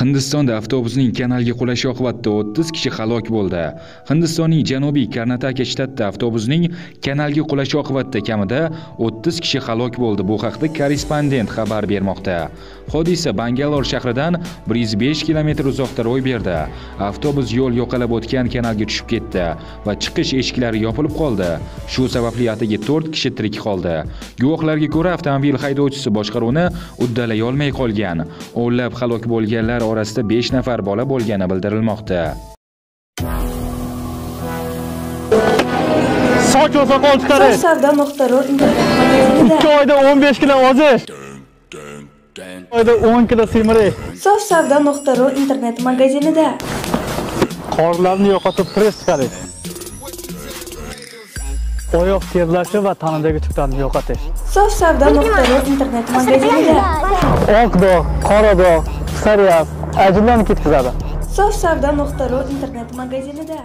Hindistonda avtobusning kanalga qulashi oqibatida 30 kishi halok bo'ldi. Hindistonning janubiy Karnataka shtatida avtobusning kanalga qulashi oqibatida kamida 30 kishi halok bo'ldi. Bu haqda korrespondent xabar bermoqda. Hodisa Bangalore shahridan 105 kilometr uzoqda ro'y berdi. Avtobus yo'l yoqalab o'tgan kanalga tushib ketdi va chiqish eshiklari yopilib qoldi. Shu sababli atigi 4 kishi tirik qoldi. Guvohlarga ko'ra, avtomobil haydovchisi boshqaruvni uddalay olmay qolgan. O'nlab halok bo'lganlar orasida 5 nafar bola bo'lgani bildirilmoqda. soch va soqol chiqarish magazinida ikki oyda 15 kilo ozish. Oyda 10 kilo semirish sof savdo.ru internet magazinida. Qorinlarni yo'qotib press chiqarish oyoq terlashi va tanadagi tuklarni yo'qotish. Sof savdo.ru internet magazinida. Oq dog' qora dog' psoriaz ajinlarni ketkazadi sof savdo.ru internet magazinida